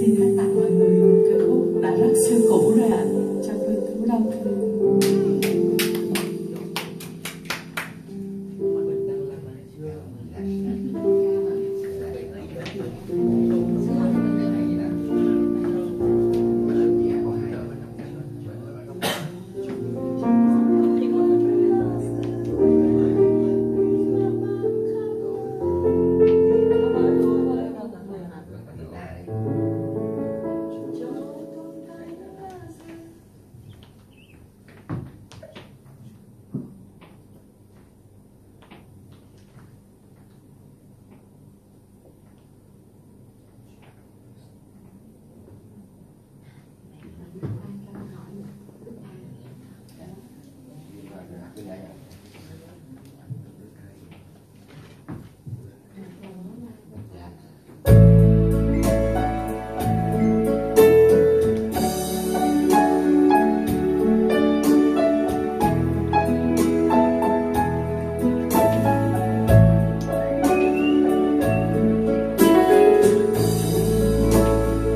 xin hãy tặng mọi người một ca khúc đã rất xưa cũ rồi ạ. Cho phương tú đông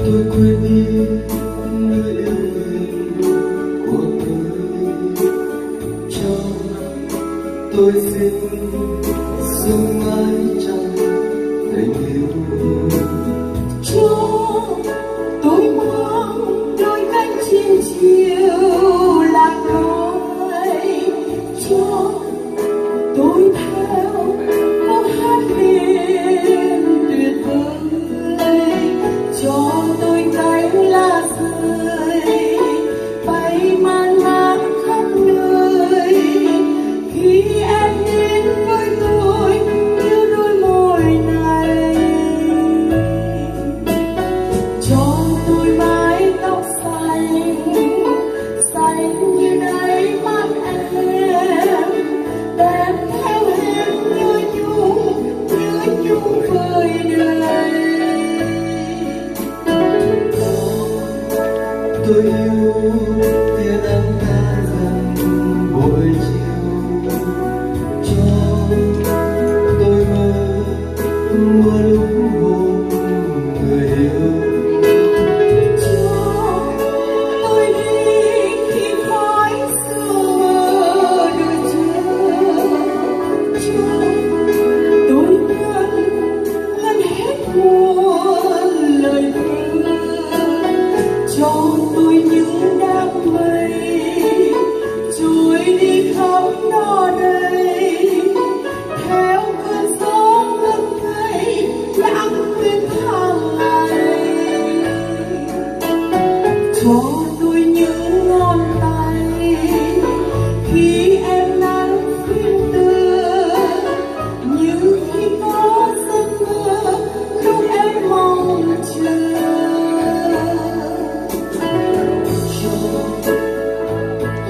tôi quên đi người yêu người của tôi. Cho tôi xin sống mãi trong tình yêu cho tôi mang đôi cánh chim chiều lạc nói cho tôi theo tôi yêu tia nắng ca rằng buổi chiều cho tôi mơ mưa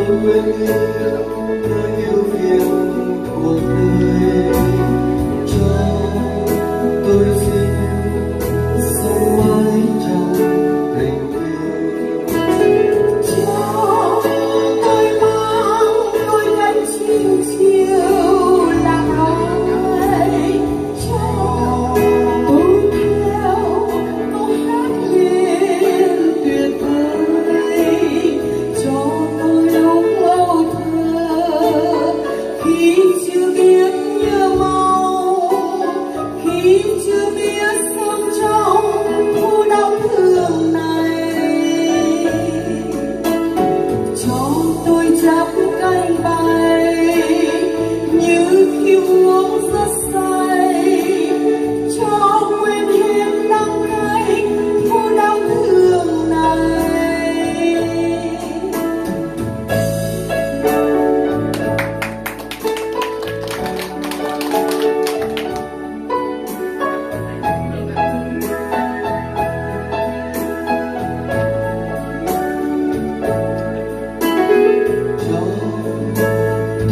quên yêu tôi yêu việt của đời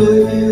do you